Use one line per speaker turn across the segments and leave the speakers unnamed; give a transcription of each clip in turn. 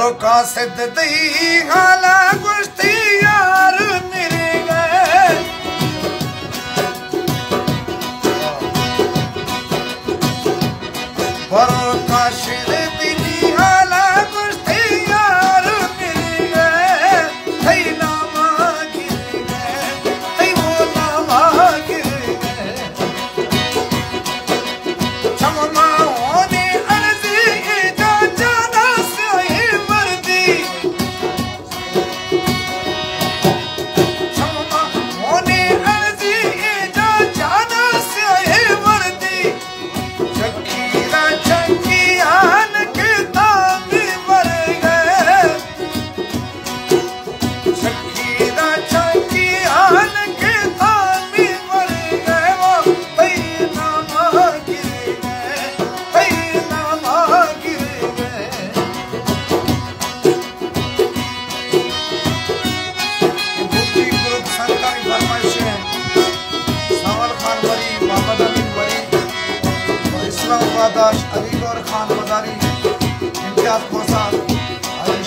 रोका सिधी कुश्ती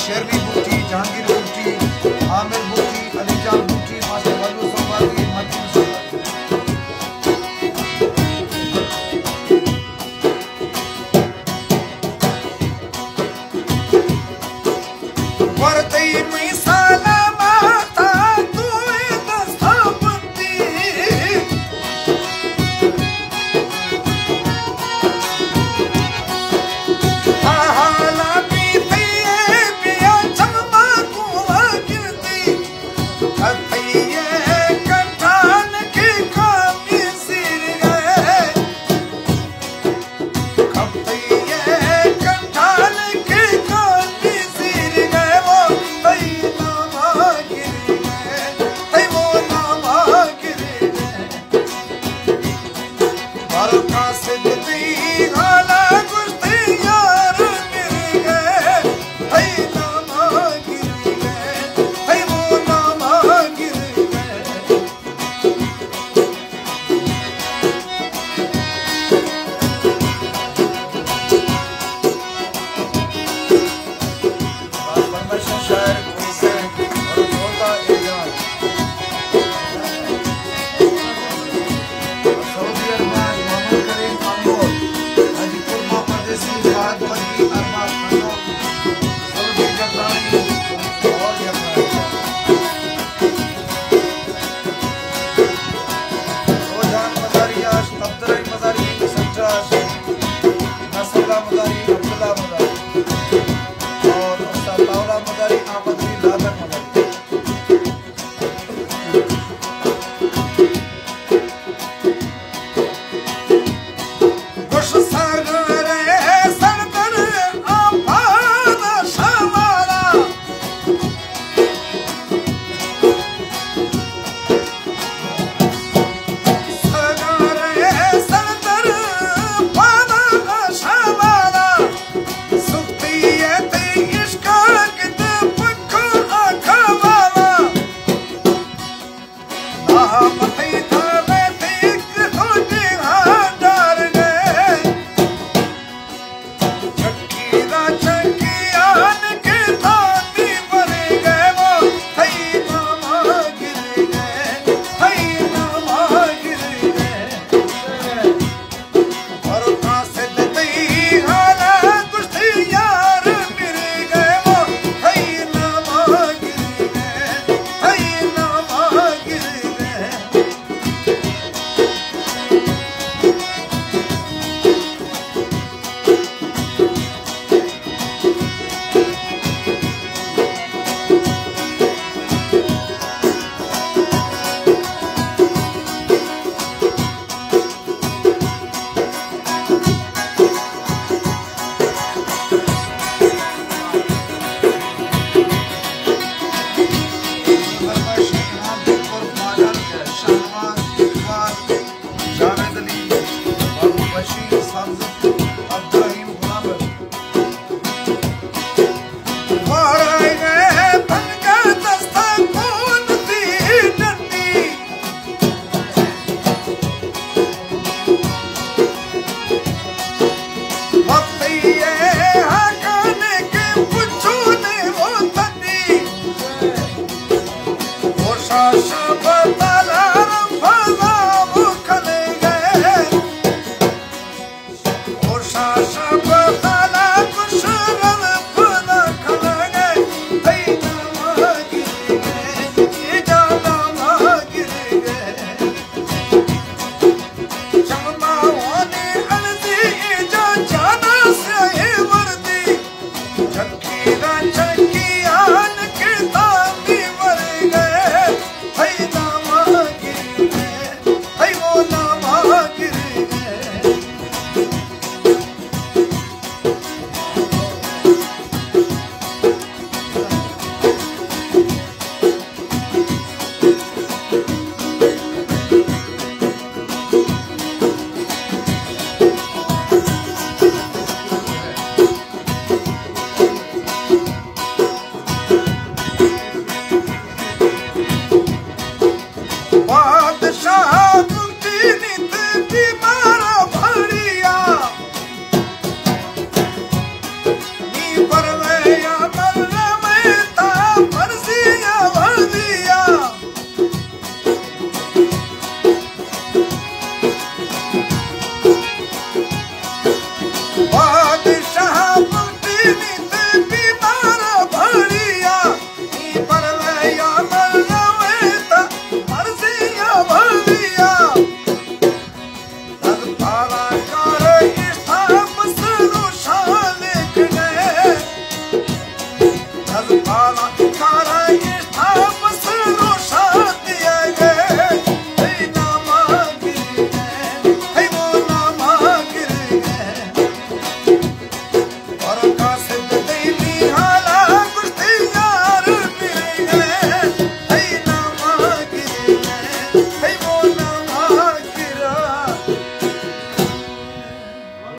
शेरनी पूछी जहांगीर Big Thank you.